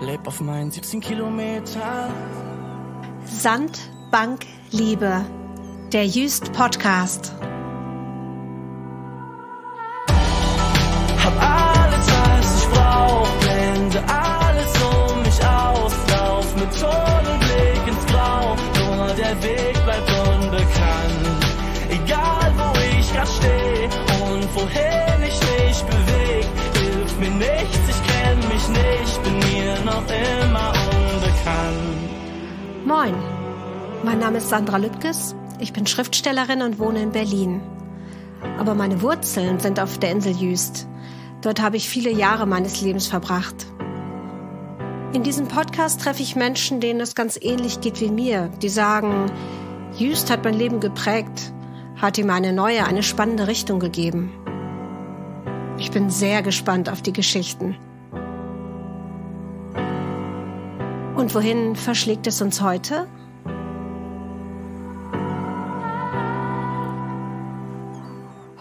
leb auf meinen 17 Kilometer. Sand, Bank, Liebe. Der Jüst Podcast. Mein Name ist Sandra Lübkes. Ich bin Schriftstellerin und wohne in Berlin. Aber meine Wurzeln sind auf der Insel Jüst. Dort habe ich viele Jahre meines Lebens verbracht. In diesem Podcast treffe ich Menschen, denen es ganz ähnlich geht wie mir, die sagen, Jüst hat mein Leben geprägt, hat ihm eine neue, eine spannende Richtung gegeben. Ich bin sehr gespannt auf die Geschichten. Und wohin verschlägt es uns heute?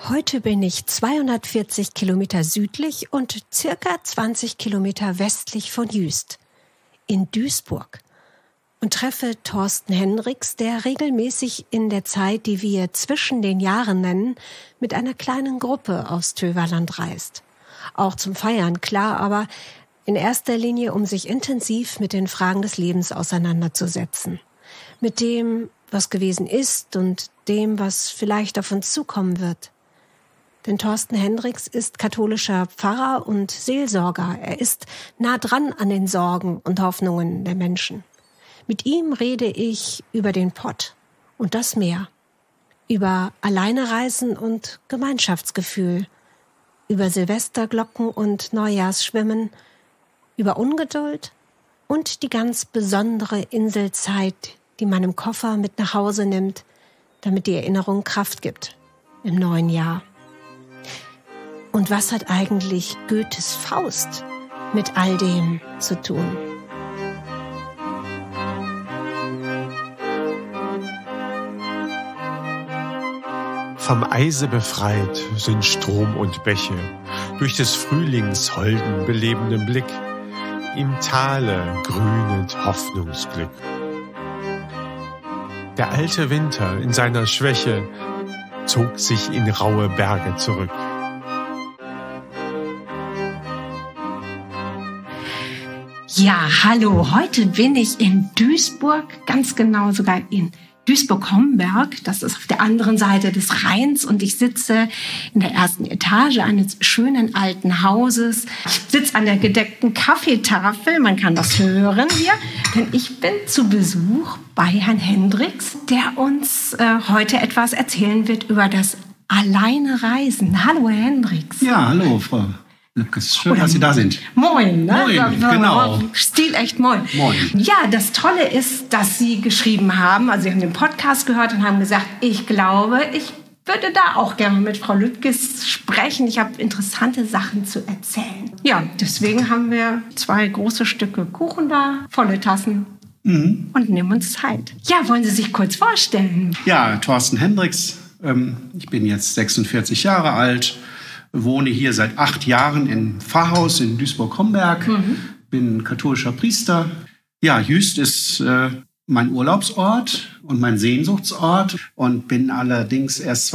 Heute bin ich 240 Kilometer südlich und circa 20 Kilometer westlich von Jüst, in Duisburg, und treffe Thorsten Henriks, der regelmäßig in der Zeit, die wir zwischen den Jahren nennen, mit einer kleinen Gruppe aus Töverland reist. Auch zum Feiern, klar, aber in erster Linie, um sich intensiv mit den Fragen des Lebens auseinanderzusetzen. Mit dem, was gewesen ist und dem, was vielleicht auf uns zukommen wird. Denn Thorsten Hendricks ist katholischer Pfarrer und Seelsorger. Er ist nah dran an den Sorgen und Hoffnungen der Menschen. Mit ihm rede ich über den Pott und das Meer, über Alleinereisen und Gemeinschaftsgefühl, über Silvesterglocken und Neujahrsschwimmen, über Ungeduld und die ganz besondere Inselzeit, die man im Koffer mit nach Hause nimmt, damit die Erinnerung Kraft gibt im neuen Jahr. Und was hat eigentlich Goethes Faust mit all dem zu tun? Vom Eise befreit sind Strom und Bäche, durch des Frühlings holden belebenden Blick, im Tale grünet Hoffnungsglück. Der alte Winter in seiner Schwäche zog sich in raue Berge zurück. Ja, hallo. Heute bin ich in Duisburg, ganz genau sogar in Duisburg-Homberg. Das ist auf der anderen Seite des Rheins und ich sitze in der ersten Etage eines schönen alten Hauses. Ich sitze an der gedeckten Kaffeetafel. Man kann das hören hier, denn ich bin zu Besuch bei Herrn Hendricks, der uns äh, heute etwas erzählen wird über das Alleine Reisen. Hallo, Herr Hendricks. Ja, hallo, Frau Lübkes. Schön, dass Sie da sind. Moin, ne? Moin, genau. Stil echt moin. Moin. Ja, das Tolle ist, dass Sie geschrieben haben, also Sie haben den Podcast gehört und haben gesagt, ich glaube, ich würde da auch gerne mit Frau Lüttges sprechen. Ich habe interessante Sachen zu erzählen. Ja, deswegen haben wir zwei große Stücke Kuchen da, volle Tassen Mhm. und nehmen uns Zeit. Ja, wollen Sie sich kurz vorstellen? Ja, Thorsten Hendricks. Ähm, ich bin jetzt 46 Jahre alt, wohne hier seit acht Jahren im Pfarrhaus in Duisburg-Homberg, bin katholischer Priester. Ja, Jüst ist äh, mein Urlaubsort und mein Sehnsuchtsort und bin allerdings erst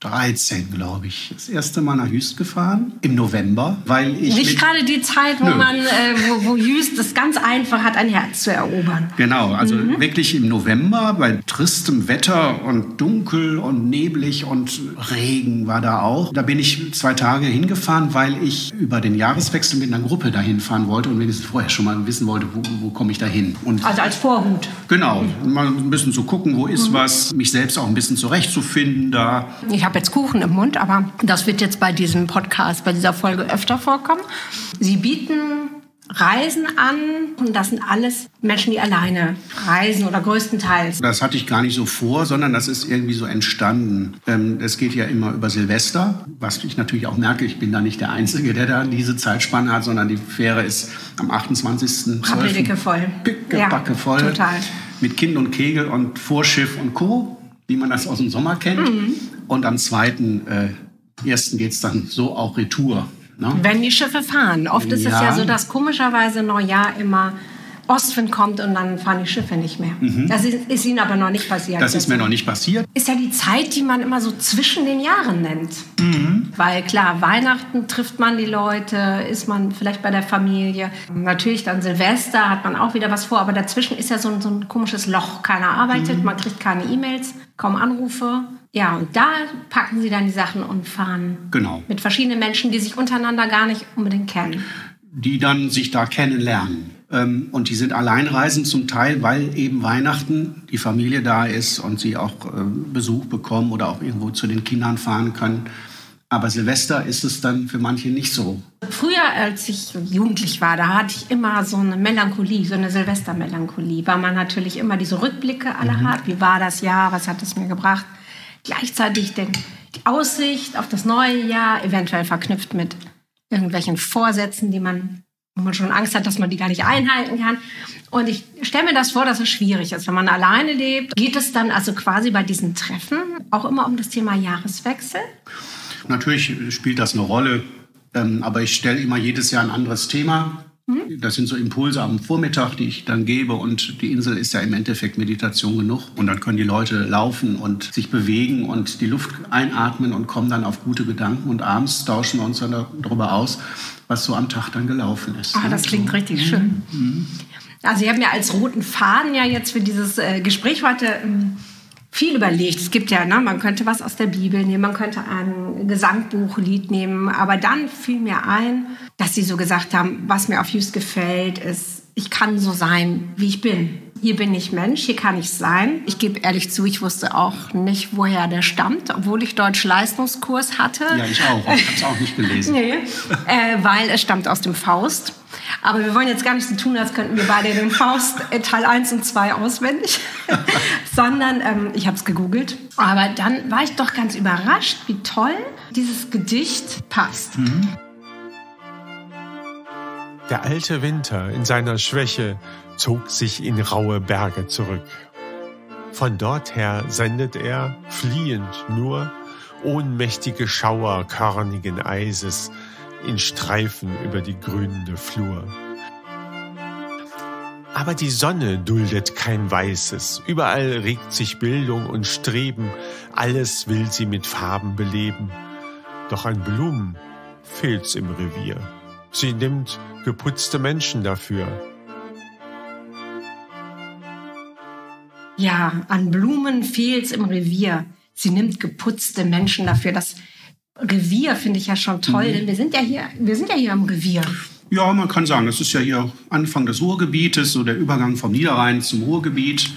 2013, glaube ich, das erste Mal nach Jüst gefahren, im November, weil ich... Nicht gerade die Zeit, wo Nö. man, äh, wo, wo Jüst es ganz einfach hat, ein Herz zu erobern. Genau, also wirklich im November bei tristem Wetter und dunkel und neblig und Regen war da auch. Da bin ich zwei Tage hingefahren, weil ich über den Jahreswechsel mit einer Gruppe dahin fahren wollte und wenigstens vorher schon mal wissen wollte, wo, wo komme ich da hin. Und Also als Vorhut. genau, mal ein bisschen zu gucken, wo ist was, mich selbst auch ein bisschen zurechtzufinden da. Ich habe jetzt Kuchen im Mund, aber das wird jetzt bei diesem Podcast, bei dieser Folge öfter vorkommen. Sie bieten Reisen an und das sind alles Menschen, die alleine reisen oder größtenteils. Das hatte ich gar nicht so vor, sondern das ist irgendwie so entstanden. Ähm, Es geht ja immer über Silvester, was ich natürlich auch merke, ich bin da nicht der Einzige, der da diese Zeitspanne hat, sondern die Fähre ist am 28. Rappelidicke voll. Pickepacke Ja, voll. total. Mit Kind und Kegel und Vorschiff und Co., wie man das aus dem Sommer kennt. Mhm. Und am 2. Äh, ersten geht es dann so auch Retour Ne? Wenn die Schiffe fahren. Oft ist es Ja. ja so, dass komischerweise Neujahr immer Ostwind kommt und dann fahren die Schiffe nicht mehr. Das ist, ist Ihnen aber noch nicht passiert. Mhm. Das ist mir noch nicht passiert. Ist ja die Zeit, die man immer so zwischen den Jahren nennt. Weil klar, Weihnachten trifft man die Leute, ist man vielleicht bei der Familie. Natürlich dann Silvester hat man auch wieder was vor, aber dazwischen ist ja so ein, so ein komisches Loch. Keiner arbeitet, man kriegt keine E-Mails, kaum Anrufe. Ja, und da packen sie dann die Sachen und fahren Genau. mit verschiedenen Menschen, die sich untereinander gar nicht unbedingt kennen. die dann sich da kennenlernen. Ähm, und die sind alleinreisend zum Teil, weil eben Weihnachten die Familie da ist und sie auch äh, Besuch bekommen oder auch irgendwo zu den Kindern fahren können. Aber Silvester ist es dann für manche nicht so. Früher, als ich jugendlich war, da hatte ich immer so eine Melancholie, so eine Silvestermelancholie, weil man natürlich immer diese Rückblicke alle hat. Wie war das Jahr? Was hat es mir gebracht? Gleichzeitig den, die Aussicht auf das neue Jahr, eventuell verknüpft mit irgendwelchen Vorsätzen, die man, wo man schon Angst hat, dass man die gar nicht einhalten kann. Und ich stelle mir das vor, dass es schwierig ist. Wenn man alleine lebt, geht es dann also quasi bei diesen Treffen auch immer um das Thema Jahreswechsel? Natürlich spielt das eine Rolle, ähm, aber ich stelle immer jedes Jahr ein anderes Thema. Das sind so Impulse am Vormittag, die ich dann gebe. Und die Insel ist ja im Endeffekt Meditation genug. Und dann können die Leute laufen und sich bewegen und die Luft einatmen und kommen dann auf gute Gedanken. Und abends tauschen wir uns dann darüber aus, was so am Tag dann gelaufen ist. Ah, das klingt richtig schön. Also ich habe mir als roten Faden ja jetzt für dieses äh, Gespräch heute ähm, viel überlegt. Es gibt ja, ne, man könnte was aus der Bibel nehmen, man könnte ein Gesangbuchlied nehmen, aber dann fiel mir ein, dass sie so gesagt haben, was mir auf Just gefällt, ist, ich kann so sein, wie ich bin. Hier bin ich Mensch, hier kann ich sein. Ich gebe ehrlich zu, ich wusste auch nicht, woher der stammt, obwohl ich Deutsch-Leistungskurs hatte. Ja, ich auch. Ich habe es auch nicht gelesen. Nee, äh, weil es stammt aus dem Faust. Aber wir wollen jetzt gar nicht so tun, als könnten wir beide den Faust äh, Teil 1 und 2 auswendig, sondern ähm, ich habe es gegoogelt. Aber dann war ich doch ganz überrascht, wie toll dieses Gedicht passt. Der alte Winter in seiner Schwäche zog sich in raue Berge zurück. Von dort her sendet er, fliehend nur, ohnmächtige Schauer körnigen Eises in Streifen über die grünende Flur. Aber die Sonne duldet kein Weißes, überall regt sich Bildung und Streben, alles will sie mit Farben beleben. Doch an Blumen fehlt's im Revier. Sie nimmt geputzte Menschen dafür. Ja, an Blumen fehlt's im Revier. Sie nimmt geputzte Menschen dafür. Das Revier finde ich ja schon toll, denn wir sind ja hier, wir sind ja hier im Revier. Ja, man kann sagen, das ist ja hier Anfang des Ruhrgebietes, so der Übergang vom Niederrhein zum Ruhrgebiet.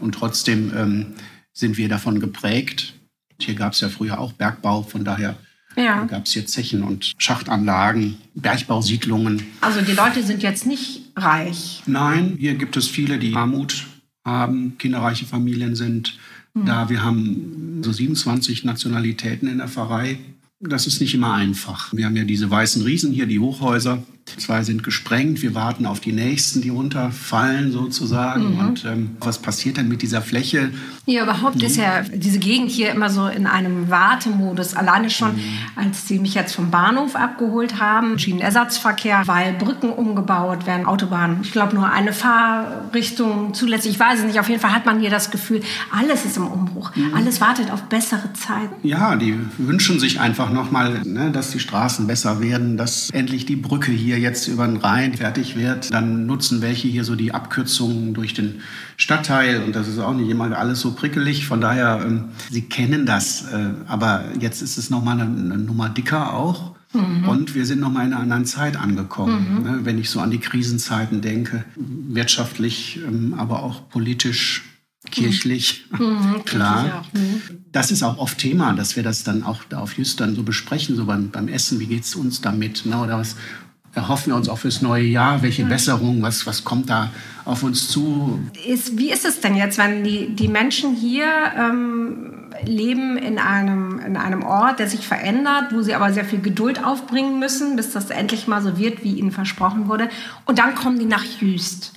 Und trotzdem ähm, sind wir davon geprägt. Hier gab es ja früher auch Bergbau, von daher Ja. gab es hier Zechen und Schachtanlagen, Bergbausiedlungen. Also die Leute sind jetzt nicht reich. Nein, hier gibt es viele, die Armut haben, kinderreiche Familien sind. Da wir haben so 27 Nationalitäten in der Pfarrei. Das ist nicht immer einfach. Wir haben ja diese weißen Riesen hier, die Hochhäuser. Zwei sind gesprengt. Wir warten auf die nächsten, die runterfallen sozusagen. Und ähm, was passiert denn mit dieser Fläche? Ja, überhaupt ist ja diese Gegend hier immer so in einem Wartemodus. Alleine schon, als sie mich jetzt vom Bahnhof abgeholt haben, Schienenersatzverkehr, weil Brücken umgebaut werden, Autobahnen. Ich glaube, nur eine Fahrrichtung zulässig. Ich weiß es nicht. Auf jeden Fall hat man hier das Gefühl, alles ist im Umbruch. Alles wartet auf bessere Zeiten. Ja, die wünschen sich einfach nochmal, ne, dass die Straßen besser werden, dass endlich die Brücke hier jetzt über den Rhein fertig wird. Dann nutzen welche hier so die Abkürzungen durch den Stadtteil und das ist auch nicht immer alles so prickelig. Von daher, ähm, sie kennen das, äh, aber jetzt ist es nochmal eine, eine Nummer dicker auch. Und wir sind nochmal in einer anderen Zeit angekommen. Ne? Wenn ich so an die Krisenzeiten denke, wirtschaftlich, ähm, aber auch politisch, kirchlich, klar. Das ist auch oft Thema, dass wir das dann auch da auf Just dann so besprechen, so beim, beim Essen, wie geht's uns damit? Ne? Oder was erhoffen wir uns auch fürs neue Jahr? Welche Besserung, was, was kommt da auf uns zu? Ist, wie ist es denn jetzt, wenn die, die Menschen hier ähm, leben in einem, in einem Ort, der sich verändert, wo sie aber sehr viel Geduld aufbringen müssen, bis das endlich mal so wird, wie ihnen versprochen wurde. Und dann kommen die nach Jüst,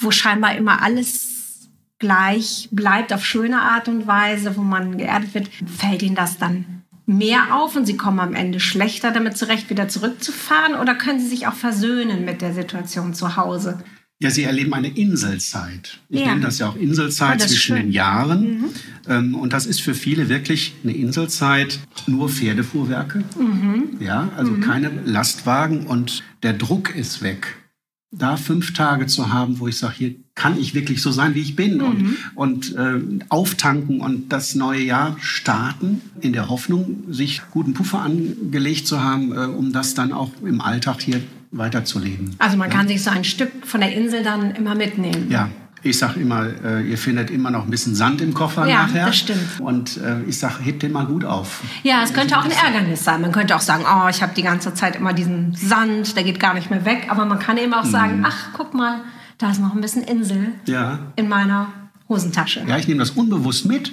wo scheinbar immer alles gleich bleibt auf schöne Art und Weise, wo man geerdet wird. Fällt ihnen das dann mehr auf und Sie kommen am Ende schlechter damit zurecht, wieder zurückzufahren? Oder können Sie sich auch versöhnen mit der Situation zu Hause? Ja, sie erleben eine Inselzeit. Ich Ja. nenne das ja auch Inselzeit Oh, zwischen den Jahren. Ähm, und das ist für viele wirklich eine Inselzeit, nur Pferdefuhrwerke. Mhm. Ja, also keine Lastwagen und der Druck ist weg. Da fünf Tage zu haben, wo ich sage, hier kann ich wirklich so sein, wie ich bin und, Mhm. und äh, auftanken und das neue Jahr starten, in der Hoffnung, sich guten Puffer angelegt zu haben, äh, um das dann auch im Alltag hier weiterzuleben. Also man kann sich so ein Stück von der Insel dann immer mitnehmen. Ja, ich sage immer, äh, ihr findet immer noch ein bisschen Sand im Koffer Ja, nachher. das stimmt. Und äh, ich sage, hebt den mal gut auf. Ja, es könnte auch ein Ärgernis sein. Man könnte auch sagen, oh, ich habe die ganze Zeit immer diesen Sand, der geht gar nicht mehr weg. Aber man kann eben auch Mhm. sagen, ach, guck mal, da ist noch ein bisschen Insel Ja. in meiner Hosentasche. Ja, ich nehme das unbewusst mit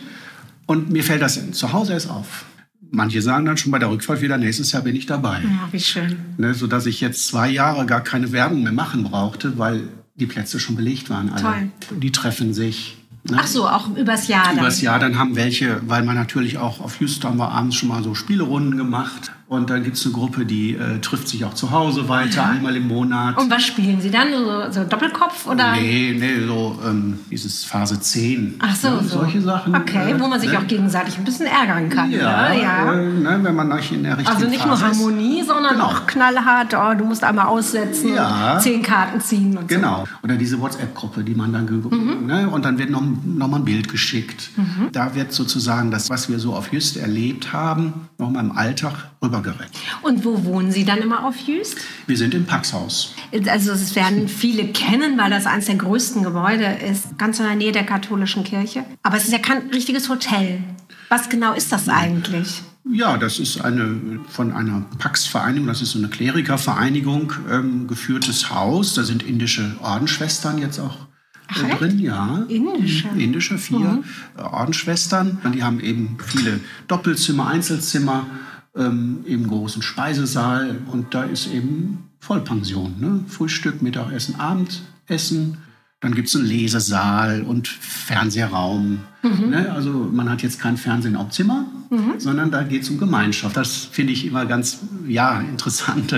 und mir fällt das zu Hause erst auf. Manche sagen dann schon bei der Rückfahrt wieder, nächstes Jahr bin ich dabei. Ja, wie schön. Ne, sodass ich jetzt zwei Jahre gar keine Werbung mehr machen brauchte, weil die Plätze schon belegt waren. Alle. Toll. Die treffen sich. Ne? Ach so, auch übers Jahr dann. Übers Jahr, dann haben welche, weil man natürlich auch auf Houston haben wir abends schon mal so Spielerunden gemacht. Und dann gibt es eine Gruppe, die äh, trifft sich auch zu Hause weiter, einmal im Monat. Und was spielen Sie dann? So, so Doppelkopf oder? Nee, nee, so ähm, dieses Phase 10. Ach so, ne, so. Solche Sachen. Okay, äh, wo man sich ne? auch gegenseitig ein bisschen ärgern kann. Ja, ne? ja. Äh, ne, wenn man nicht in der richtigen Also nicht nur Phase ist. Harmonie, sondern Genau. auch knallhart. Oh, du musst einmal aussetzen, Ja. zehn Karten ziehen und Genau. Oder diese WhatsApp-Gruppe, die man dann, Mhm. ne, und dann wird noch, noch mal ein Bild geschickt. Da wird sozusagen das, was wir so auf Just erlebt haben, noch mal im Alltag rübergerettet. So. Und wo wohnen Sie dann immer auf Jüst? Wir sind im Paxhaus. Also es werden viele kennen, weil das eines der größten Gebäude ist, ganz in der Nähe der katholischen Kirche. Aber es ist ja kein richtiges Hotel. Was genau ist das eigentlich? Ja, das ist eine von einer Pax-Vereinigung, das ist so eine Klerikervereinigung, ähm, geführtes Haus. Da sind indische Ordensschwestern jetzt auch Ach, äh, echt? drin, ja. Indische? Mhm, Indische, vier äh, Ordensschwestern. Und die haben eben viele Doppelzimmer, Einzelzimmer, ähm, eben großen Speisesaal. Und da ist eben Vollpension. Ne? Frühstück, Mittagessen, Abendessen. Dann gibt es einen Lesesaal und Fernsehraum. Ne? Also man hat jetzt kein Fernsehen im Hauptzimmer, sondern da geht es um Gemeinschaft. Das finde ich immer ganz ja, interessant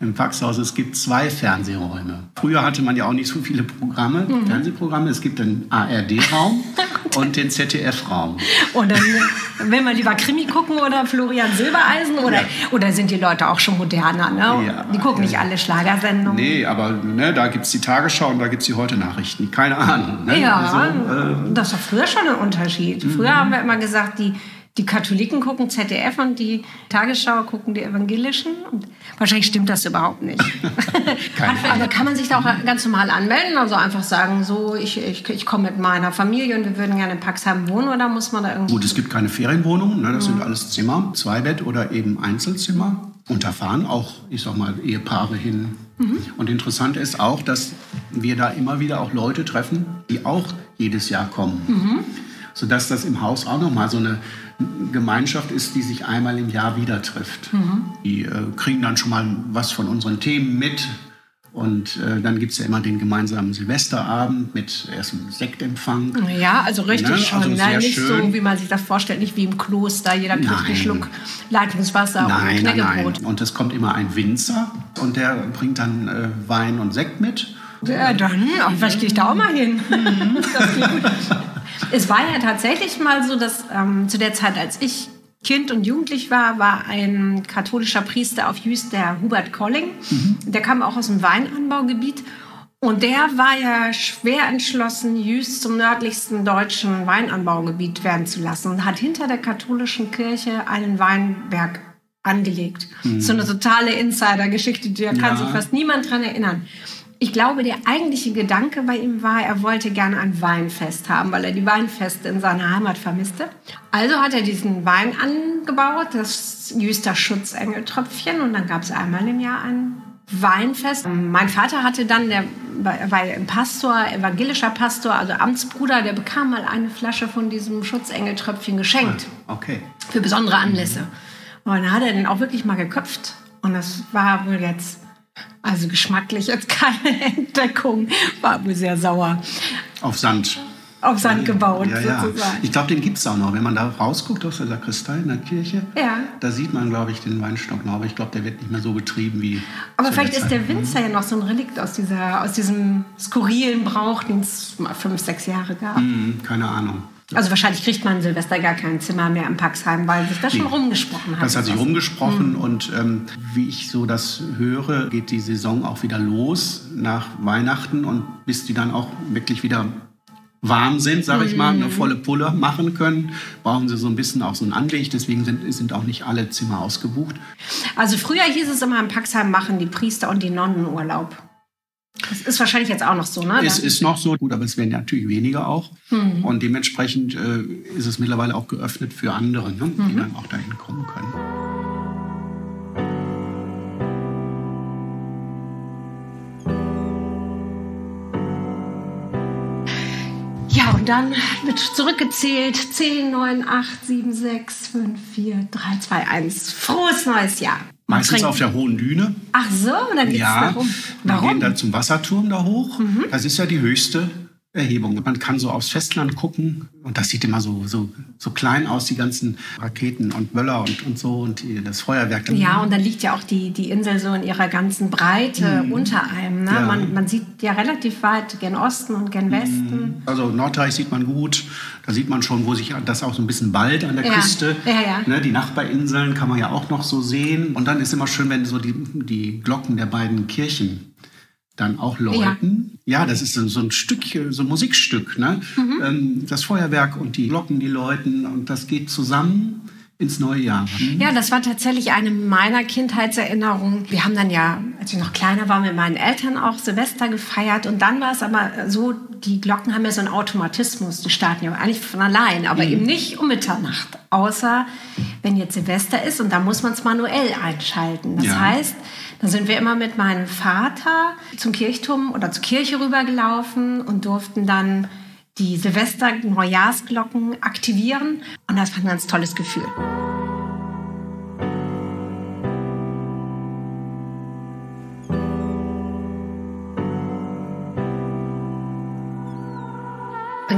im Paxhaus. Es gibt zwei Fernsehräume. Früher hatte man ja auch nicht so viele Programme, Fernsehprogramme. Es gibt den ARD-Raum und den ZDF-Raum. Und dann will man lieber Krimi gucken oder Florian Silbereisen? Oder, Ja. oder sind die Leute auch schon moderner? Ne? Ja, die gucken ja. nicht alle Schlagersendungen. Nee, aber ne, da gibt es die Tagesschau und da gibt es die Heute-Nachrichten. Keine Ahnung. Ne? Ja, Also, äh, das war früher schon ein Unterschied. Früher haben wir immer gesagt, die, die Katholiken gucken ZDF und die Tagesschau gucken die Evangelischen. Und wahrscheinlich stimmt das überhaupt nicht. Aber kann man sich da auch ganz normal anmelden? Also einfach sagen, so, ich, ich, ich komme mit meiner Familie und wir würden gerne in Paxheim wohnen oder muss man da irgendwie... Gut, es gibt keine Ferienwohnungen, ne? das sind alles Zimmer, Zweibett oder eben Einzelzimmer. Und da fahren auch, ich sag mal, Ehepaare hin. Und interessant ist auch, dass wir da immer wieder auch Leute treffen, die auch jedes Jahr kommen. Sodass das im Haus auch nochmal so eine Gemeinschaft ist, die sich einmal im Jahr wieder trifft. Die äh, kriegen dann schon mal was von unseren Themen mit. Und äh, dann gibt es ja immer den gemeinsamen Silvesterabend mit erst einem Sektempfang. Ja, also richtig Ne, schon. also ne? sehr Nicht schön. so, wie man sich das vorstellt, nicht wie im Kloster. Jeder kriegt einen Nein. Schluck Leitungswasser und Nein, nein, Knäckebrot. nein. Und es kommt immer ein Winzer und der bringt dann äh, Wein und Sekt mit. Ja, dann, vielleicht gehe ich da auch mal hin. Gut. Es war ja tatsächlich mal so, dass ähm, zu der Zeit, als ich Kind und Jugendlich war, war ein katholischer Priester auf Jüst, der Hubert Colling. Der kam auch aus dem Weinanbaugebiet. Und der war ja schwer entschlossen, Jüst zum nördlichsten deutschen Weinanbaugebiet werden zu lassen und hat hinter der katholischen Kirche einen Weinberg angelegt. So eine totale Insider-Geschichte, da kann Ja. sich fast niemand dran erinnern. Ich glaube, der eigentliche Gedanke bei ihm war, er wollte gerne ein Weinfest haben, weil er die Weinfeste in seiner Heimat vermisste. Also hat er diesen Wein angebaut, das Jüster Schutzengeltröpfchen, und dann gab es einmal im Jahr ein Weinfest. Mein Vater hatte dann, der er war ein Pastor, evangelischer Pastor, also Amtsbruder, der bekam mal eine Flasche von diesem Schutzengeltröpfchen geschenkt Okay. für besondere Anlässe. Und dann hat er den auch wirklich mal geköpft. Und das war wohl jetzt, also geschmacklich jetzt keine Entdeckung, war wohl sehr sauer. Auf Sand. auf Sand gebaut, ja, ja. sozusagen. Ich glaube, den gibt es auch noch. Wenn man da rausguckt aus der Sakristei in der Kirche, Ja. da sieht man, glaube ich, den Weinstock noch. Aber ich glaube, der wird nicht mehr so betrieben wie. Aber vielleicht der ist der Winzer ja noch so ein Relikt aus, dieser, aus diesem skurrilen Brauch, den es mal fünf, sechs Jahre gab. Hm, keine Ahnung. Also wahrscheinlich kriegt man Silvester gar kein Zimmer mehr im Paxheim, weil sich das schon Nee. rumgesprochen hat. Das hat sich rumgesprochen und ähm, wie ich so das höre, geht die Saison auch wieder los nach Weihnachten und bis die dann auch wirklich wieder warm sind, sage ich mal, eine volle Pulle machen können, brauchen sie so ein bisschen auch so einen Anweg. Deswegen sind, sind auch nicht alle Zimmer ausgebucht. Also früher hieß es immer, im Paxheim machen die Priester und die Nonnen Urlaub. Das ist wahrscheinlich jetzt auch noch so, ne? Es ist noch so, gut, aber es werden ja natürlich weniger auch. Und dementsprechend äh, ist es mittlerweile auch geöffnet für andere, ne, die dann auch dahin kommen können. Ja, und dann wird zurückgezählt. 10, 9, 8, 7, 6, 5, 4, 3, 2, 1. Frohes neues Jahr. Meistens trinkt- auf der Hohen Düne. Ach so, dann geht's Ja, darum. wir Warum? Mhm. gehen da zum Wasserturm da hoch. Das ist ja die höchste Erhebung. Man kann so aufs Festland gucken und das sieht immer so, so, so klein aus, die ganzen Raketen und Böller und, und so und die, das Feuerwerk. Ja, und dann liegt ja auch die, die Insel so in ihrer ganzen Breite unter einem. Ne? Mhm. Ja. Man, man sieht ja relativ weit gen Osten und gen Westen. Also Nordteich sieht man gut. Da sieht man schon, wo sich das auch so ein bisschen ballt an der Ja. Küste. Ja, ja. Ne, die Nachbarinseln kann man ja auch noch so sehen. Und dann ist immer schön, wenn so die, die Glocken der beiden Kirchen dann auch läuten. Ja, das ist so so ein Stück, so ein Musikstück. Ne? Mhm. Ähm, das Feuerwerk und die Glocken, die läuten. Und das geht zusammen ins neue Jahr. Ja, das war tatsächlich eine meiner Kindheitserinnerungen. Wir haben dann ja, als ich noch kleiner war, mit meinen Eltern auch Silvester gefeiert. Und dann war es aber so, die Glocken haben ja so einen Automatismus. Die starten ja eigentlich von allein, aber Mhm. eben nicht um Mitternacht. Außer wenn jetzt Silvester ist und da muss man es manuell einschalten. Das Ja. heißt, dann sind wir immer mit meinem Vater zum Kirchturm oder zur Kirche rübergelaufen und durften dann die Silvester-Neujahrsglocken aktivieren. Und das war ein ganz tolles Gefühl.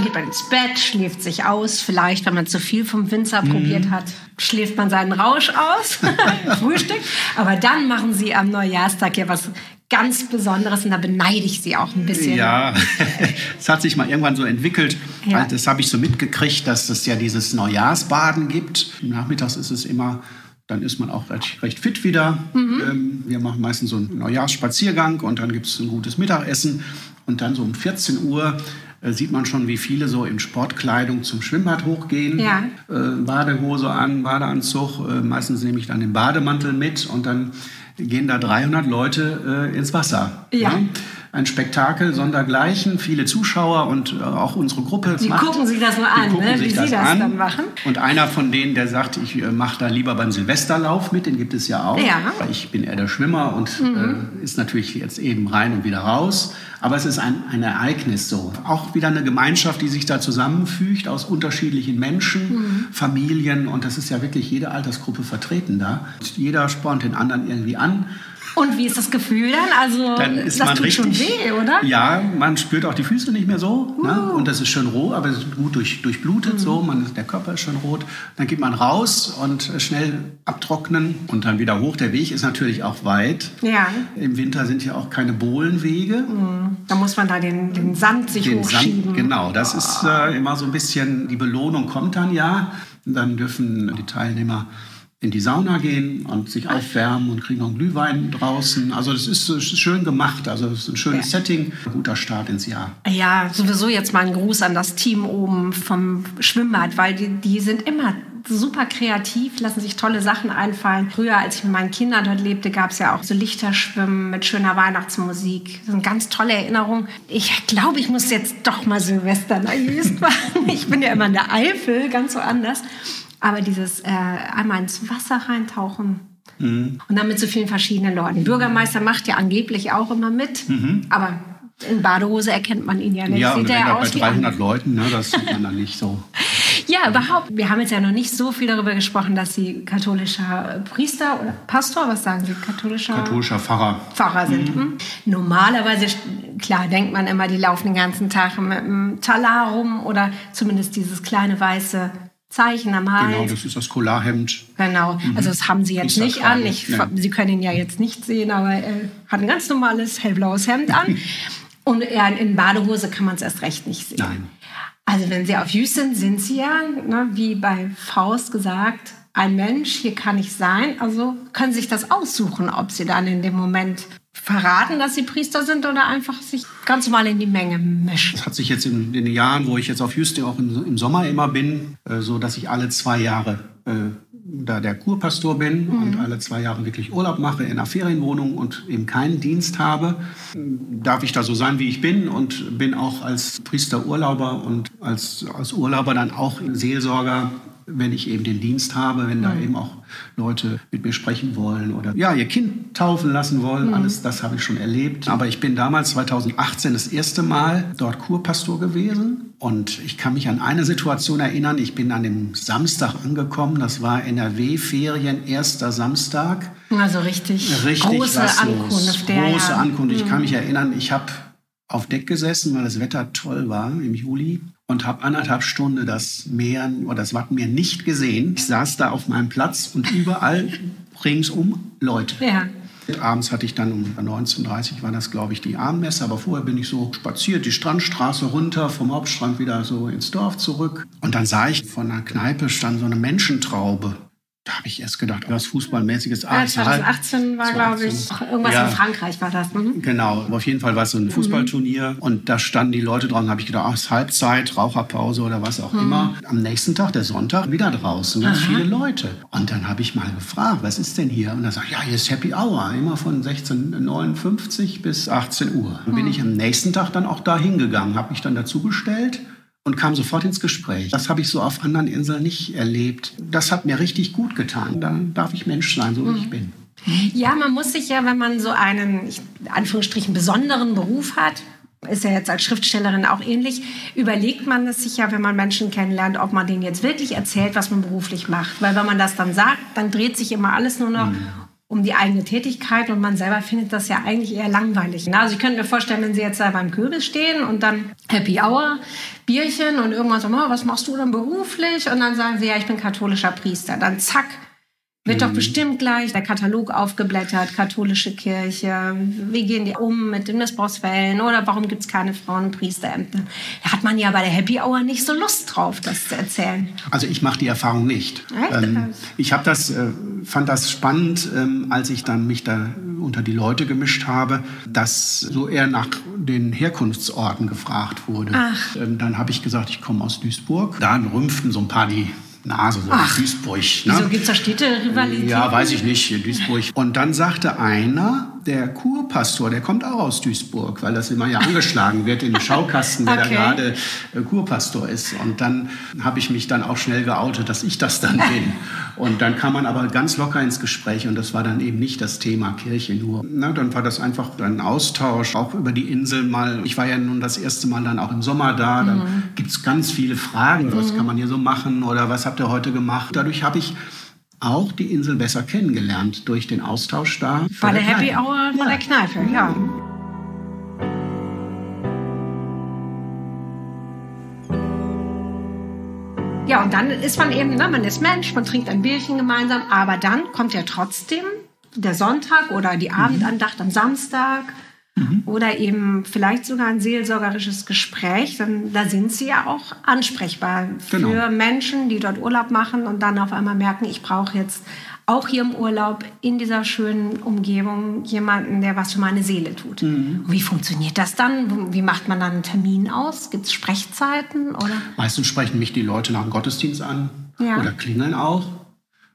Geht man ins Bett, schläft sich aus. Vielleicht, wenn man zu viel vom Winzer probiert hat, schläft man seinen Rausch aus, Frühstück. Aber dann machen sie am Neujahrstag ja was ganz Besonderes und da beneide ich sie auch ein bisschen. Ja, es hat sich mal irgendwann so entwickelt. Ja. Also Das habe ich so mitgekriegt, dass es ja dieses Neujahrsbaden gibt. Nachmittags ist es immer, dann ist man auch recht, recht fit wieder. Mhm. Ähm, wir machen meistens so einen Neujahrsspaziergang und dann gibt es ein gutes Mittagessen. Und dann so um 14 Uhr sieht man schon, wie viele so in Sportkleidung zum Schwimmbad hochgehen. Ja. Äh, Badehose an, Badeanzug. Äh, meistens nehme ich dann den Bademantel mit und dann gehen da 300 Leute äh, ins Wasser. Ja. Ne? Ein Spektakel sondergleichen, viele Zuschauer und äh, auch unsere Gruppe. Die macht. gucken sich das nur an, ne? sich wie sie das an. dann machen. Und einer von denen, der sagt, ich äh, mache da lieber beim Silvesterlauf mit, den gibt es ja auch. Ja. Mhm. Weil Ich bin eher der Schwimmer und äh, ist natürlich jetzt eben rein und wieder raus. Aber es ist ein, ein Ereignis so. Auch wieder eine Gemeinschaft, die sich da zusammenfügt aus unterschiedlichen Menschen, Mhm. Familien. Und das ist ja wirklich jede Altersgruppe vertreten da. Jeder spornt den anderen irgendwie an. Und wie ist das Gefühl dann? Also, Dann ist das man tut richtig, schon weh, oder? Ja, man spürt auch die Füße nicht mehr so. Ne? Uh. Und das ist schön roh, aber es ist gut durch, durchblutet. So, man, der Körper ist schön rot. Dann geht man raus und äh, schnell abtrocknen und dann wieder hoch. Der Weg ist natürlich auch weit. Ja, Im Winter sind ja auch keine Bohlenwege. da muss man da den, den Sand sich Den hochschieben. Sand, genau, das ist äh, immer so ein bisschen, die Belohnung kommt dann ja. Und dann dürfen die Teilnehmer in die Sauna gehen und sich aufwärmen und kriegen noch einen Glühwein draußen. Also das ist schön gemacht, also es ist ein schönes Setting, ein guter Start ins Jahr. Ja, sowieso jetzt mal ein Gruß an das Team oben vom Schwimmbad, weil die, die sind immer super kreativ, lassen sich tolle Sachen einfallen. Früher, als ich mit meinen Kindern dort lebte, gab es ja auch so Lichterschwimmen mit schöner Weihnachtsmusik. Das sind ganz tolle Erinnerungen. Ich glaube, ich muss jetzt doch mal Silvester nach Jüst machen. Ich bin ja immer in der Eifel, ganz so anders. Aber dieses äh, einmal ins Wasser reintauchen, Mhm. und dann mit so vielen verschiedenen Leuten. Der Bürgermeister macht ja angeblich auch immer mit, aber in Badehose erkennt man ihn ja nicht. Mhm. Ja, und Sieht wenn er da bei aus wie 300 Leuten, ne, das sieht man dann nicht so. Ja, überhaupt. Wir haben jetzt ja noch nicht so viel darüber gesprochen, dass Sie katholischer Priester oder Pastor, was sagen Sie, katholischer? Katholischer Pfarrer. Pfarrer sind. Mhm. Normalerweise, klar, denkt man immer, die laufen den ganzen Tag mit einem Talar rum oder zumindest dieses kleine weiße Zeichen am Hals. Genau, das ist das Collarhemd. Genau, mhm. also das haben Sie jetzt nicht an. Ich. Sie können ihn ja jetzt nicht sehen, aber er hat ein ganz normales hellblaues Hemd an. Und in Badehose kann man es erst recht nicht sehen. Nein. Also wenn Sie auf sind, sind Sie ja, ne, wie bei Faust gesagt, ein Mensch, hier kann ich sein. Also können Sie sich das aussuchen, ob Sie dann in dem Moment verraten, dass Sie Priester sind oder einfach sich ganz normal in die Menge mischen. Das hat sich jetzt in, den Jahren, wo ich jetzt auf Jüste auch im, Sommer immer bin, äh, so dass ich alle zwei Jahre äh, da der Kurpastor bin mhm. und alle zwei Jahre wirklich Urlaub mache in einer Ferienwohnung und eben keinen Dienst habe, darf ich da so sein, wie ich bin und bin auch als Priester Urlauber und als, als Urlauber dann auch Seelsorger wenn ich eben den Dienst habe, wenn da mhm. eben auch Leute mit mir sprechen wollen oder ja, ihr Kind taufen lassen wollen. Mhm. Alles das habe ich schon erlebt. Aber ich bin damals 2018 das erste Mal dort Kurpastor gewesen. Und ich kann mich an eine Situation erinnern. Ich bin an dem Samstag angekommen. Das war NRW-Ferien, erster Samstag. Also richtig, richtig große Ankunft. Der, große. Ankunft. Ich kann mhm. mich erinnern, ich habe auf Deck gesessen, weil das Wetter toll war im Juli und habe anderthalb Stunden das Meer oder das Wattenmeer nicht gesehen. Ich saß da auf meinem Platz und überall ringsum Leute. Ja. Abends hatte ich dann um 19.30 Uhr war das, glaube ich, die Abendmesse. Aber vorher bin ich so spaziert, die Strandstraße runter, vom Hauptstrand wieder so ins Dorf zurück. Und dann sah ich von einer Kneipe stand so eine Menschentraube. Da habe ich erst gedacht, was Fußballmäßiges. Ah, ja, 2018 war, glaube ich, irgendwas ja, in Frankreich war das. Mhm. Genau, auf jeden Fall war es so ein Fußballturnier. Mhm. Und da standen die Leute draußen. habe ich gedacht, ach, ist Halbzeit, Raucherpause oder was auch mhm. immer. Am nächsten Tag, der Sonntag, wieder draußen. Ganz Aha. viele Leute. Und dann habe ich mal gefragt, was ist denn hier? Und er sagt, ja, hier ist Happy Hour. Immer von 16.59 bis 18 Uhr. Dann bin mhm. ich am nächsten Tag dann auch da hingegangen, habe mich dann dazu gestellt und kam sofort ins Gespräch. Das habe ich so auf anderen Inseln nicht erlebt. Das hat mir richtig gut getan. Da darf ich Mensch sein, so wie ich bin. Ja, man muss sich ja, wenn man so einen, in Anführungsstrichen, besonderen Beruf hat, ist ja jetzt als Schriftstellerin auch ähnlich, überlegt man es sich ja, wenn man Menschen kennenlernt, ob man denen jetzt wirklich erzählt, was man beruflich macht. Weil wenn man das dann sagt, dann dreht sich immer alles nur noch mhm um die eigene Tätigkeit und man selber findet das ja eigentlich eher langweilig. Also ich könnte mir vorstellen, wenn Sie jetzt da beim Kürbis stehen und dann Happy Hour, Bierchen und irgendwann so, was machst du dann beruflich? Und dann sagen Sie, ja, ich bin katholischer Priester. Dann zack, wird doch mhm. bestimmt gleich der Katalog aufgeblättert, katholische Kirche, wie gehen die um mit den Missbrauchsfällen oder warum gibt es keine Frauen- und Priesterämter? Da hat man ja bei der Happy Hour nicht so Lust drauf, das zu erzählen. Also ich mache die Erfahrung nicht. Ähm, ich habe das, äh, fand das spannend, ähm, als ich dann mich da unter die Leute gemischt habe, dass so eher nach den Herkunftsorten gefragt wurde. Ähm, dann habe ich gesagt, ich komme aus Duisburg. Da rümpften so ein paar die Nase, so Ach, Duisburg. Ne? Wieso gibt es da Städte-Rivalität? Ja, weiß ich nicht, Duisburg. Und dann sagte einer, der Kurpastor, der kommt auch aus Duisburg, weil das immer ja angeschlagen wird in den Schaukasten, der okay. da gerade äh, Kurpastor ist. Und dann habe ich mich dann auch schnell geoutet, dass ich das dann bin. Und dann kam man aber ganz locker ins Gespräch und das war dann eben nicht das Thema Kirche nur. Na, dann war das einfach ein Austausch, auch über die Insel mal. Ich war ja nun das erste Mal dann auch im Sommer da. Dann mhm. gibt es ganz viele Fragen. Was mhm. kann man hier so machen oder was habt ihr heute gemacht? Dadurch habe ich auch die Insel besser kennengelernt durch den Austausch da. Bei der, der Happy Hour ja. bei der Kneipe, ja. Ja, und dann ist man eben, ne, man ist Mensch, man trinkt ein Bierchen gemeinsam, aber dann kommt ja trotzdem der Sonntag oder die Abendandacht am Samstag Mhm. Oder eben vielleicht sogar ein seelsorgerisches Gespräch, dann da sind sie ja auch ansprechbar genau. für Menschen, die dort Urlaub machen und dann auf einmal merken, ich brauche jetzt auch hier im Urlaub in dieser schönen Umgebung jemanden, der was für meine Seele tut. Mhm. Wie funktioniert das dann? Wie macht man dann einen Termin aus? Gibt es Sprechzeiten? Oder? Meistens sprechen mich die Leute nach dem Gottesdienst an ja. oder klingeln auch.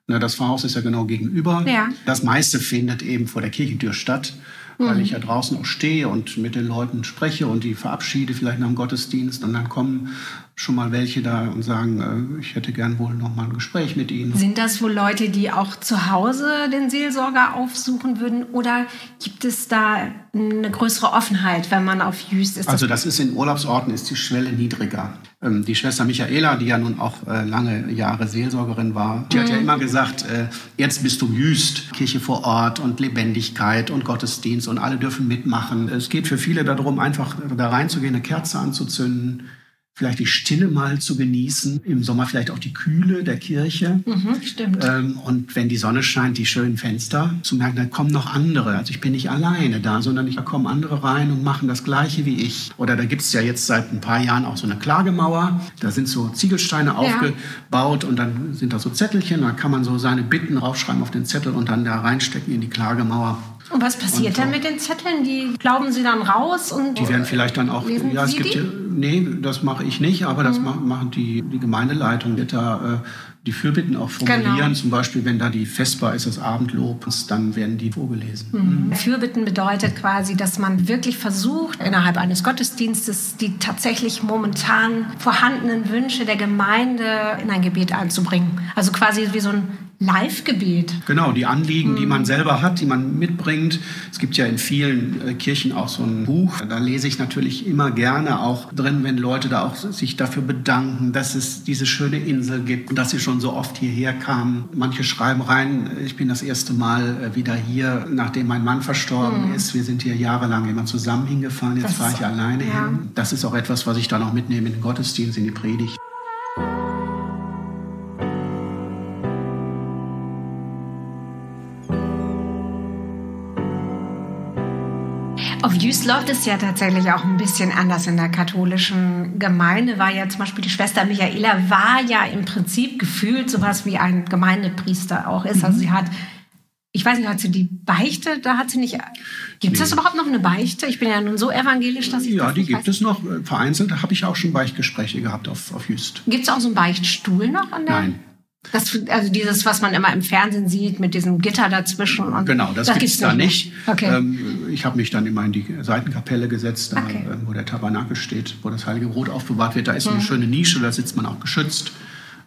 Na, das Pfarrhaus ist ja genau gegenüber. Ja. Das meiste findet eben vor der Kirchentür statt weil mhm. ich ja draußen auch stehe und mit den Leuten spreche und die verabschiede vielleicht nach dem Gottesdienst und dann kommen schon mal welche da und sagen, äh, ich hätte gern wohl noch mal ein Gespräch mit Ihnen. Sind das wohl Leute, die auch zu Hause den Seelsorger aufsuchen würden oder gibt es da eine größere Offenheit, wenn man auf Jüst ist? Also das ist in Urlaubsorten ist die Schwelle niedriger. Ähm, die Schwester Michaela, die ja nun auch äh, lange Jahre Seelsorgerin war, die mhm. hat ja mhm. immer gesagt, äh, jetzt bist du Jüst, Kirche vor Ort und Lebendigkeit und Gottesdienst und alle dürfen mitmachen. Es geht für viele darum, einfach da reinzugehen, eine Kerze anzuzünden, vielleicht die Stille mal zu genießen, im Sommer vielleicht auch die Kühle der Kirche. Mhm, stimmt. Ähm, und wenn die Sonne scheint, die schönen Fenster, zu merken, da kommen noch andere. Also ich bin nicht alleine da, sondern da kommen andere rein und machen das Gleiche wie ich. Oder da gibt es ja jetzt seit ein paar Jahren auch so eine Klagemauer. Da sind so Ziegelsteine ja. aufgebaut und dann sind da so Zettelchen. Da kann man so seine Bitten raufschreiben auf den Zettel und dann da reinstecken in die Klagemauer. Und was passiert und, dann mit den Zetteln? Die glauben Sie dann raus und die werden vielleicht dann auch. Ja, es gibt die? Nee, das mache ich nicht, aber das mhm. machen die die Gemeindeleitung. Wird da äh, die Fürbitten auch formulieren. Genau. Zum Beispiel, wenn da die Vesper ist, das Abendlob, dann werden die vorgelesen. Mhm. Mhm. Fürbitten bedeutet quasi, dass man wirklich versucht, innerhalb eines Gottesdienstes die tatsächlich momentan vorhandenen Wünsche der Gemeinde in ein Gebet einzubringen. Also quasi wie so ein Live-Gebet. Genau, die Anliegen, die man selber hat, die man mitbringt. Es gibt ja in vielen äh, Kirchen auch so ein Buch. Da lese ich natürlich immer gerne auch drin, wenn Leute da auch sich dafür bedanken, dass es diese schöne Insel gibt und dass sie schon so oft hierher kamen. Manche schreiben rein, ich bin das erste Mal äh, wieder hier, nachdem mein Mann verstorben mhm. ist. Wir sind hier jahrelang immer zusammen hingefahren. Jetzt fahre ich alleine ja. hin. Das ist auch etwas, was ich dann auch mitnehme in den Gottesdienst, in die Predigt. Jüst läuft es ja tatsächlich auch ein bisschen anders in der katholischen Gemeinde. War ja zum Beispiel die Schwester Michaela war ja im Prinzip gefühlt sowas wie ein Gemeindepriester auch ist. Also mhm. sie hat ich weiß nicht, hat sie die Beichte, da hat sie nicht. Gibt es nee. überhaupt noch eine Beichte? Ich bin ja nun so evangelisch, dass ich. Ja, das die gibt weiß. es noch. Vereinzelt habe ich auch schon Beichtgespräche gehabt auf, auf Jüst. Gibt es auch so einen Beichtstuhl noch an der? Nein. Das, also dieses, was man immer im Fernsehen sieht, mit diesem Gitter dazwischen. Genau, das, das gibt es da nicht. Okay. Ähm, ich habe mich dann immer in die Seitenkapelle gesetzt, da, okay. Ähm, wo der Tabernakel steht, wo das Heilige Brot aufbewahrt wird. Da ist hm. eine schöne Nische, da sitzt man auch geschützt.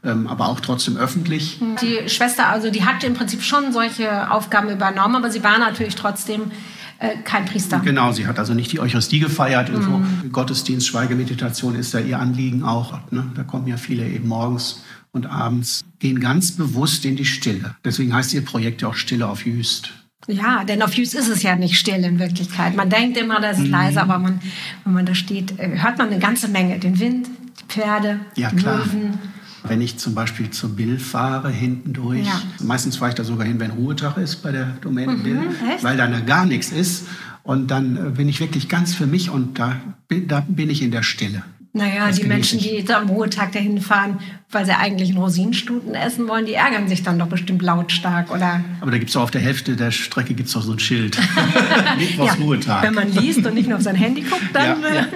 Ähm, aber auch trotzdem öffentlich. Hm. Die Schwester, also die hatte im Prinzip schon solche Aufgaben übernommen, aber sie war natürlich trotzdem äh, kein Priester. Genau, sie hat also nicht die Eucharistie gefeiert. Mhm. So. Gottesdienst, Schweigemeditation ist da ihr Anliegen auch. Ne? Da kommen ja viele eben morgens und abends gehen ganz bewusst in die Stille. Deswegen heißt ihr Projekt ja auch Stille auf Jüst. Ja, denn auf Jüst ist es ja nicht still in Wirklichkeit. Man denkt immer, das ist mhm. leise, aber man, wenn man da steht, äh, hört man eine ganze Menge. Den Wind, die Pferde, ja, die klar. Möwen. Wenn ich zum Beispiel zur Bill fahre, hinten durch, ja. meistens fahre ich da sogar hin, wenn Ruhetag ist bei der Domäne mhm, Bill, weil da gar nichts ist. Und dann äh, bin ich wirklich ganz für mich und da da bin ich in der Stille. Naja, das die Menschen, die jetzt am Ruhetag dahin fahren, weil sie eigentlich einen Rosinenstuten essen wollen, die ärgern sich dann doch bestimmt lautstark, oder? Aber da gibt es doch auf der Hälfte der Strecke gibt's doch so ein Schild. Mittwochs ja, Ruhetag. Wenn man liest und nicht nur auf sein Handy guckt, dann ja,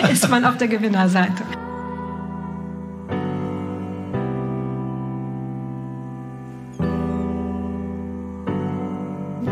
ja, ist man auf der Gewinnerseite.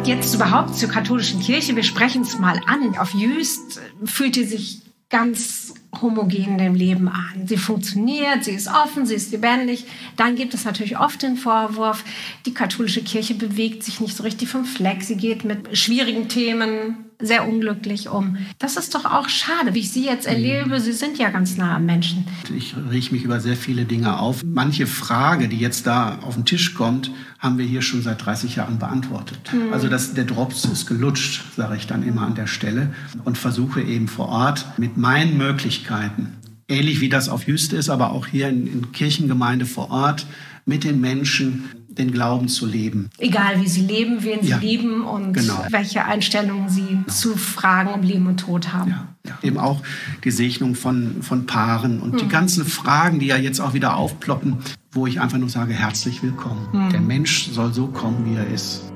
Jetzt überhaupt zur katholischen Kirche. Wir sprechen es mal an. Auf Jüst fühlt ihr sich ganz homogen dem Leben an. Sie funktioniert, sie ist offen, sie ist lebendig. Dann gibt es natürlich oft den Vorwurf, die katholische Kirche bewegt sich nicht so richtig vom Fleck. Sie geht mit schwierigen Themen sehr unglücklich um. Das ist doch auch schade, wie ich Sie jetzt erlebe. Sie sind ja ganz nah am Menschen. Ich rieche mich über sehr viele Dinge auf. Manche Frage, die jetzt da auf den Tisch kommt, haben wir hier schon seit 30 Jahren beantwortet. Mhm. Also das, der Drops ist gelutscht, sage ich dann immer an der Stelle und versuche eben vor Ort mit meinen Möglichkeiten, ähnlich wie das auf Jüst ist, aber auch hier in, in Kirchengemeinde vor Ort, mit den Menschen den Glauben zu leben. Egal wie sie leben, wen sie ja, lieben und genau. welche Einstellungen sie zu Fragen um Leben und Tod haben. Ja, ja. Eben auch die Segnung von, von Paaren und mhm. die ganzen Fragen, die ja jetzt auch wieder aufploppen, wo ich einfach nur sage, herzlich willkommen. Mhm. Der Mensch soll so kommen, wie er ist.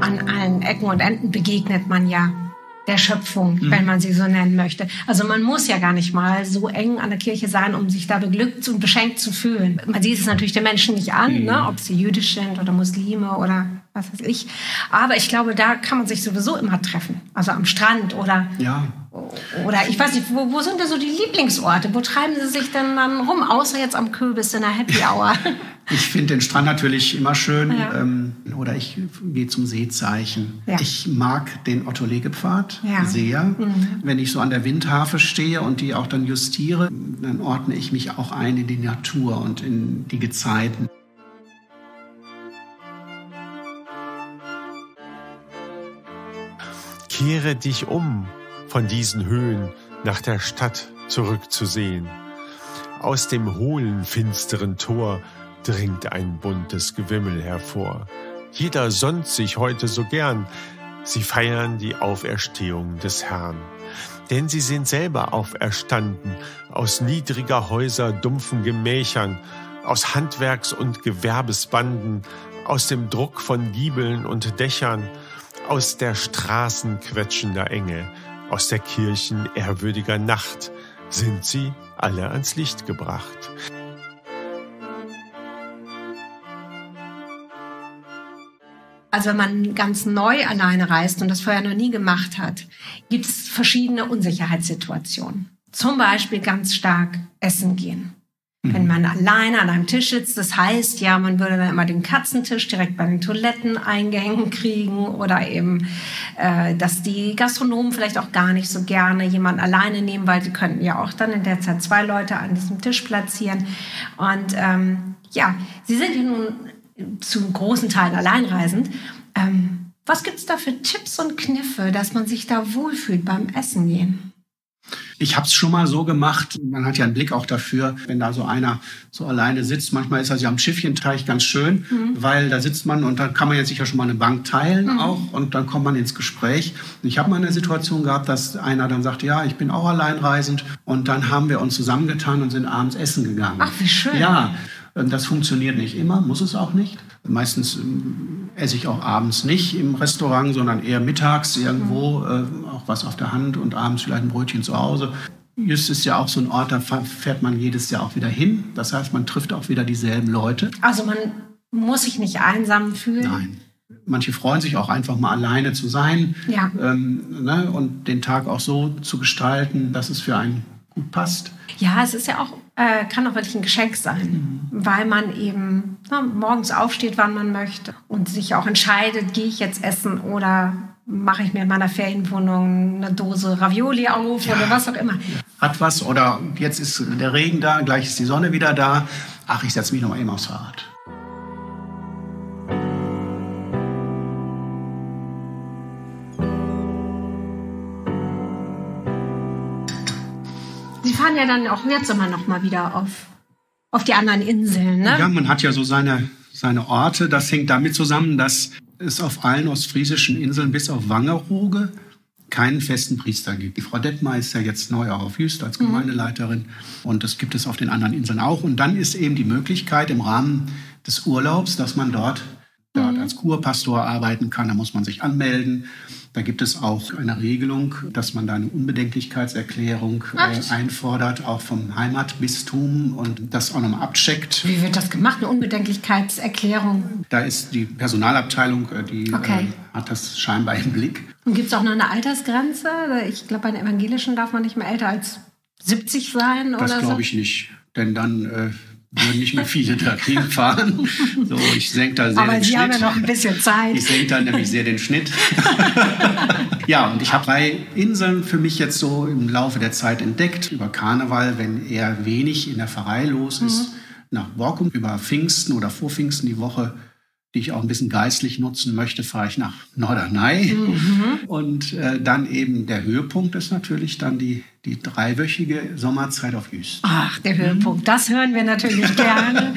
An allen Ecken und Enden begegnet man ja der Schöpfung, mhm. wenn man sie so nennen möchte. Also man muss ja gar nicht mal so eng an der Kirche sein, um sich da beglückt und beschenkt zu fühlen. Man sieht es natürlich den Menschen nicht an, mhm. ne, ob sie jüdisch sind oder Muslime oder was weiß ich. Aber ich glaube, da kann man sich sowieso immer treffen. Also am Strand oder ja. oder ich weiß nicht, wo, wo sind denn so die Lieblingsorte? Wo treiben Sie sich denn dann rum, außer jetzt am Kürbis in der Happy Hour? Ich finde den Strand natürlich immer schön. Ja. Ähm, oder ich gehe zum Seezeichen. Ja. Ich mag den Otto-Legepfad ja. sehr. Mhm. Wenn ich so an der Windhafe stehe und die auch dann justiere, dann ordne ich mich auch ein in die Natur und in die Gezeiten. Kehre dich um von diesen Höhen nach der Stadt zurückzusehen. Aus dem hohlen, finsteren Tor dringt ein buntes Gewimmel hervor. Jeder sonnt sich heute so gern. Sie feiern die Auferstehung des Herrn. Denn sie sind selber auferstanden, aus niedriger Häuser dumpfen Gemächern, aus Handwerks- und Gewerbesbanden, aus dem Druck von Giebeln und Dächern, aus der Straßen quetschender Enge, aus der Kirchen ehrwürdiger Nacht sind sie alle ans Licht gebracht. Also wenn man ganz neu alleine reist und das vorher noch nie gemacht hat, gibt es verschiedene Unsicherheitssituationen. Zum Beispiel ganz stark essen gehen. Wenn mhm. man alleine an einem Tisch sitzt, das heißt ja, man würde dann immer den Katzentisch direkt bei den Toiletteneingängen kriegen oder eben, äh, dass die Gastronomen vielleicht auch gar nicht so gerne jemanden alleine nehmen, weil sie könnten ja auch dann in der Zeit zwei Leute an diesem Tisch platzieren. Und ähm, ja, sie sind ja nun zu großen Teilen alleinreisend. Ähm, was gibt es da für Tipps und Kniffe, dass man sich da wohlfühlt beim Essen gehen? Ich habe es schon mal so gemacht, man hat ja einen Blick auch dafür, wenn da so einer so alleine sitzt. Manchmal ist das ja am Schiffchenteich ganz schön, mhm. weil da sitzt man und dann kann man jetzt sicher schon mal eine Bank teilen mhm. auch und dann kommt man ins Gespräch. Ich habe mal eine Situation gehabt, dass einer dann sagte, ja, ich bin auch alleinreisend und dann haben wir uns zusammengetan und sind abends essen gegangen. Ach, wie schön. Ja, das funktioniert nicht immer, muss es auch nicht. Meistens ähm, esse ich auch abends nicht im Restaurant, sondern eher mittags irgendwo, mhm. auch was auf der Hand und abends vielleicht ein Brötchen zu Hause. Just ist ja auch so ein Ort, da fährt man jedes Jahr auch wieder hin. Das heißt, man trifft auch wieder dieselben Leute. Also man muss sich nicht einsam fühlen. Nein. Manche freuen sich auch einfach mal alleine zu sein ja. ähm, ne, und den Tag auch so zu gestalten, dass es für einen gut passt. Ja, es ist ja auch äh, kann auch wirklich ein Geschenk sein, mhm. weil man eben na, morgens aufsteht, wann man möchte und sich auch entscheidet, gehe ich jetzt essen oder mache ich mir in meiner Ferienwohnung eine Dose Ravioli auf ja. oder was auch immer. Hat was oder jetzt ist der Regen da, gleich ist die Sonne wieder da. Ach, ich setze mich noch mal eben aufs Fahrrad. Fahren ja dann auch jetzt immer noch mal wieder auf, auf die anderen Inseln. Ne? Ja, man hat ja so seine, seine Orte. Das hängt damit zusammen, dass es auf allen ostfriesischen Inseln bis auf Wangerooge keinen festen Priester gibt. Die Frau Detmar ist ja jetzt neu auch auf Jüst als mhm. Gemeindeleiterin mhm. und das gibt es auf den anderen Inseln auch. Und dann ist eben die Möglichkeit im Rahmen des Urlaubs, dass man dort, mhm. dort als Kurpastor arbeiten kann. Da muss man sich anmelden. Da gibt es auch eine Regelung, dass man da eine Unbedenklichkeitserklärung äh, einfordert, auch vom Heimatbistum und das auch nochmal abcheckt. Wie wird das gemacht, eine Unbedenklichkeitserklärung? Da ist die Personalabteilung, äh, die okay. äh, hat das scheinbar im Blick. Und gibt es auch noch eine Altersgrenze? Ich glaube, bei den Evangelischen darf man nicht mehr älter als 70 sein das oder so? Das glaube ich nicht, denn dann äh, würden nicht mehr viele dahin fahren. So, ich senke da sehr Aber den Sie Schnitt. haben ja noch ein bisschen Zeit. Ich senke da nämlich sehr den Schnitt. ja, und ich habe drei Inseln für mich jetzt so im Laufe der Zeit entdeckt. Über Karneval, wenn eher wenig in der Pfarrei los ist, mhm. nach Borkum, über Pfingsten oder vor Pfingsten die Woche die ich auch ein bisschen geistlich nutzen möchte, fahre ich nach Norderney. Mhm. Und äh, dann eben der Höhepunkt ist natürlich dann die, die dreiwöchige Sommerzeit auf Jüst. Ach, der Höhepunkt, mhm. das hören wir natürlich gerne.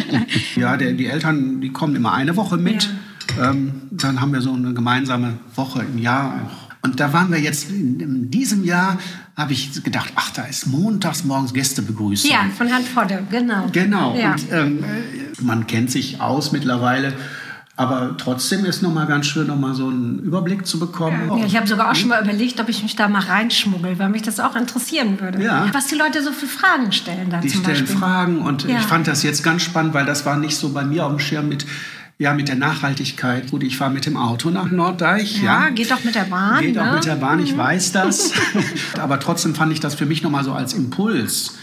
ja, der, die Eltern, die kommen immer eine Woche mit. Ja. Ähm, dann haben wir so eine gemeinsame Woche im Jahr auch und da waren wir jetzt in, diesem Jahr, habe ich gedacht, ach, da ist montags morgens Gästebegrüßung. Ja, von Herrn Vodde, genau. Genau. Ja. Und ähm, man kennt sich aus mittlerweile. Aber trotzdem ist noch mal ganz schön, noch mal so einen Überblick zu bekommen. Ja, ich habe sogar auch schon mal überlegt, ob ich mich da mal reinschmuggel, weil mich das auch interessieren würde. Ja. Was die Leute so für Fragen stellen da Die stellen Beispiel. Fragen und Ja. ich fand das jetzt ganz spannend, weil das war nicht so bei mir auf dem Schirm mit, ja, mit der Nachhaltigkeit. Gut, ich fahre mit dem Auto nach Norddeich. Ja, geht doch mit der Bahn. Geht auch ne? mit der Bahn, ich weiß das. Aber trotzdem fand ich das für mich nochmal so als Impuls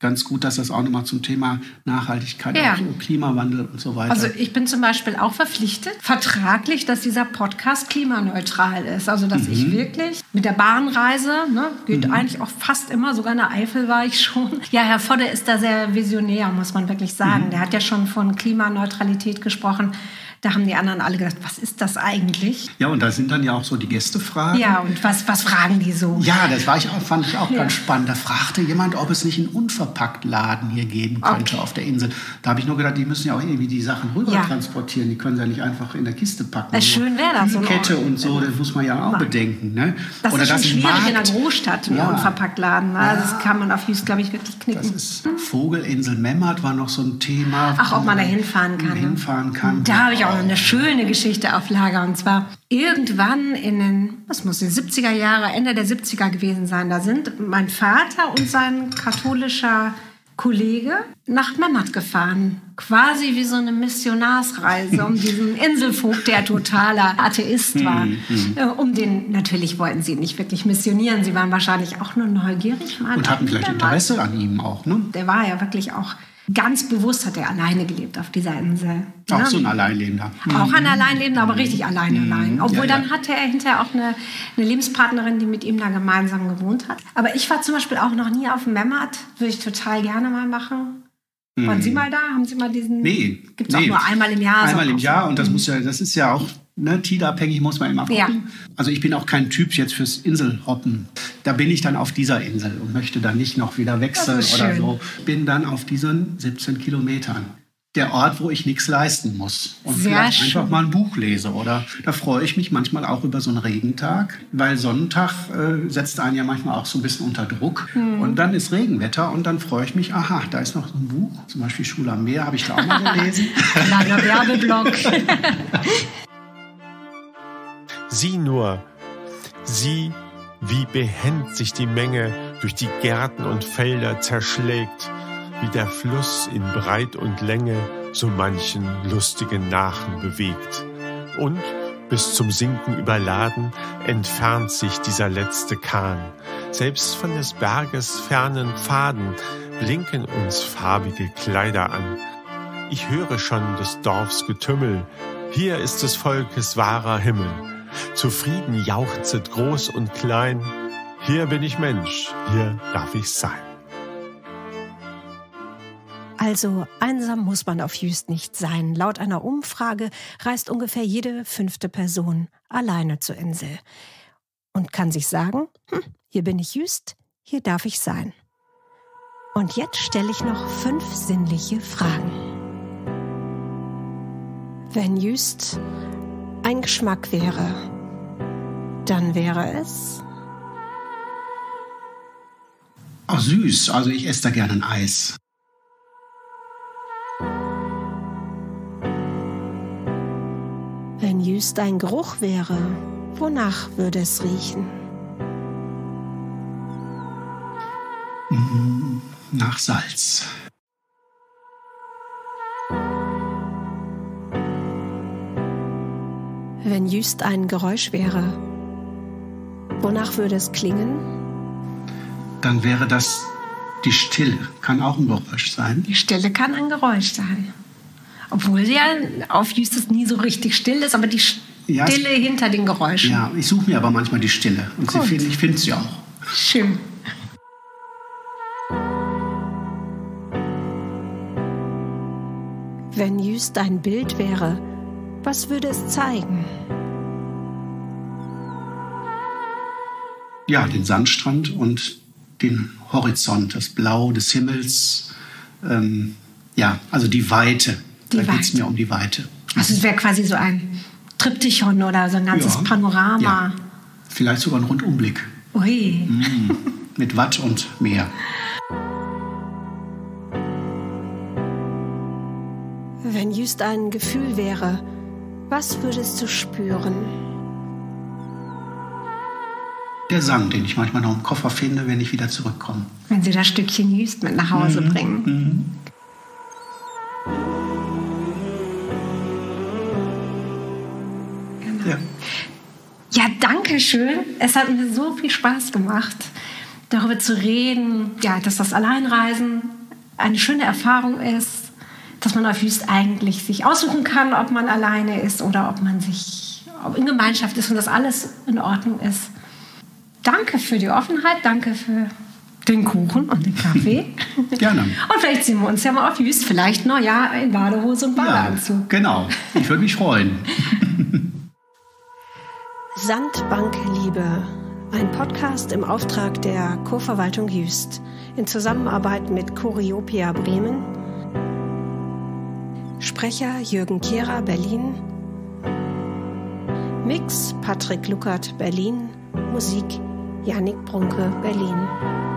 ganz gut, dass das auch nochmal zum Thema Nachhaltigkeit, Ja. Klimawandel und so weiter. Also ich bin zum Beispiel auch verpflichtet, vertraglich, dass dieser Podcast klimaneutral ist. Also dass Mhm. ich wirklich mit der Bahnreise, ne, geht eigentlich auch fast immer, sogar in der Eifel war ich schon. Ja, Herr Vodde ist da sehr visionär, muss man wirklich sagen. Mhm. Der hat ja schon von Klimaneutralität gesprochen. Da haben die anderen alle gedacht, was ist das eigentlich? ja, und da sind dann ja auch so die Gästefragen. Ja, und was, was fragen die so? Ja, das war ich auch, fand ich auch Ja. ganz spannend. Da fragte jemand, ob es nicht einen Unverpacktladen hier geben könnte Okay. auf der Insel. Da habe ich nur gedacht, die müssen ja auch irgendwie die Sachen rüber Ja. transportieren. Die können sie ja nicht einfach in der Kiste packen. Äh, schön wäre das, so ein Kette Ort. und so, das muss man ja auch Mann. bedenken. Ne? Das Oder ist schon ein schwierig in Markt- einer Großstadt, ein Ja. Unverpacktladen. Ne? Also Das kann man auf Jüst, glaube ich, wirklich knicken. Das ist Vogelinsel Memmert war noch so ein Thema. Ach, ob man da hinfahren kann. ne? Hinfahren kann. Da habe ich auch noch eine schöne Geschichte auf Lager. Und zwar irgendwann in den, was muss die 70er Jahre, Ende der 70er gewesen sein. Da sind mein Vater und sein katholischer Kollege nach Memmert gefahren. Quasi wie so eine Missionarsreise um diesen Inselvogt, der totaler Atheist war. Hm, Äh, Um den, natürlich wollten sie nicht wirklich missionieren. Sie waren wahrscheinlich auch nur neugierig. Mal Und hatten vielleicht. Interesse an ihm auch. Ne? Der war ja wirklich auch ganz bewusst, hat er alleine gelebt auf dieser Insel. Auch so ein Alleinlebender. Auch ein Alleinlebender, aber richtig allein allein. Obwohl Mhm. Ja, ja. dann hatte er hinterher auch eine, eine Lebenspartnerin, die mit ihm da gemeinsam gewohnt hat. Aber ich war zum Beispiel auch noch nie auf dem Memmert. Würde ich total gerne mal machen. Waren Sie mal da? Haben Sie mal diesen? Mhm. Nee. Gibt es nee. auch nur einmal im Jahr. so Einmal im auf- Jahr und das muss ja, das ist ja auch ne, tidabhängig, muss man immer gucken. Ja. Also ich bin auch kein Typ jetzt fürs Inselhoppen. Da bin ich dann auf dieser Insel und möchte dann nicht noch wieder wechseln oder so. Bin dann auf diesen 17 Kilometern. Der Ort, wo ich nichts leisten muss. Und Sehr vielleicht schön. einfach mal ein Buch lese. Oder da freue ich mich manchmal auch über so einen Regentag, weil Sonnentag äh, setzt einen ja manchmal auch so ein bisschen unter Druck. Hm. Und dann ist Regenwetter und dann freue ich mich, aha, da ist noch so ein Buch, zum Beispiel Schule am Meer, habe ich da auch mal gelesen. Kleiner Werbeblock. Sieh nur, sieh, wie behend sich die Menge durch die Gärten und Felder zerschlägt, wie der Fluss in Breit und Länge so manchen lustigen Nachen bewegt. Und bis zum Sinken überladen entfernt sich dieser letzte Kahn. Selbst von des Berges fernen Pfaden blinken uns farbige Kleider an. Ich höre schon des Dorfs Getümmel. Hier ist des Volkes wahrer Himmel. Zufrieden jauchzet groß und klein. Hier bin ich Mensch, hier darf ich sein. Also einsam muss man auf Jüst nicht sein. Laut einer Umfrage reist ungefähr jede fünfte Person alleine zur Insel und kann sich sagen, hm, hier bin ich Jüst, hier darf ich sein. Und jetzt stelle ich noch fünf sinnliche Fragen. Wenn Jüst ein Geschmack wäre, dann wäre es Ach, süß. Also ich esse da gerne ein Eis. Wenn Jüst ein Geruch wäre, wonach würde es riechen? Nach Salz. Wenn Jüst ein Geräusch wäre, wonach würde es klingen? Dann wäre das die Stille. Kann auch ein Geräusch sein. Die Stille kann ein Geräusch sein. Obwohl sie ja auf Jüst es nie so richtig still ist, aber die Ja, Stille hinter den Geräuschen. Ja, ich suche mir aber manchmal die Stille. Und sie find, ich finde sie auch. Schön. Wenn Jüst ein Bild wäre, was würde es zeigen? Ja, den Sandstrand und den Horizont, das Blau des Himmels. Ähm, ja, also die Weite. Die da geht es mir um die Weite. Also es wäre quasi so ein Triptychon oder so ein ganzes Ja. Panorama. Ja. Vielleicht sogar ein Rundumblick Ui. mit Watt und Meer. Wenn Jüst ein Gefühl wäre, Was würdest du spüren? Der Sang, den ich manchmal noch im Koffer finde, wenn ich wieder zurückkomme. Wenn sie das Stückchen Jüst mit nach Hause bringen. Ja. Ja, danke schön. Es hat mir so viel Spaß gemacht, darüber zu reden, ja, dass das Alleinreisen eine schöne Erfahrung ist, dass man auf Jüst eigentlich sich aussuchen kann, ob man alleine ist oder ob man sich ob in Gemeinschaft ist und dass alles in Ordnung ist. Danke für die Offenheit, danke für den Kuchen und den Kaffee. Gerne. Und vielleicht sehen wir uns ja mal auf Jüst, vielleicht noch ja in Badehose und Ja, Badeanzug. genau. Ich würde mich freuen. Sandbankliebe, ein Podcast im Auftrag der Kurverwaltung Jüst in Zusammenarbeit mit Choreopia Bremen. Sprecher Jürgen Kehrer, Berlin. Mix Patrick Luckert, Berlin. Musik Janik Brunke, Berlin.